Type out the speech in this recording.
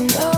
Oh.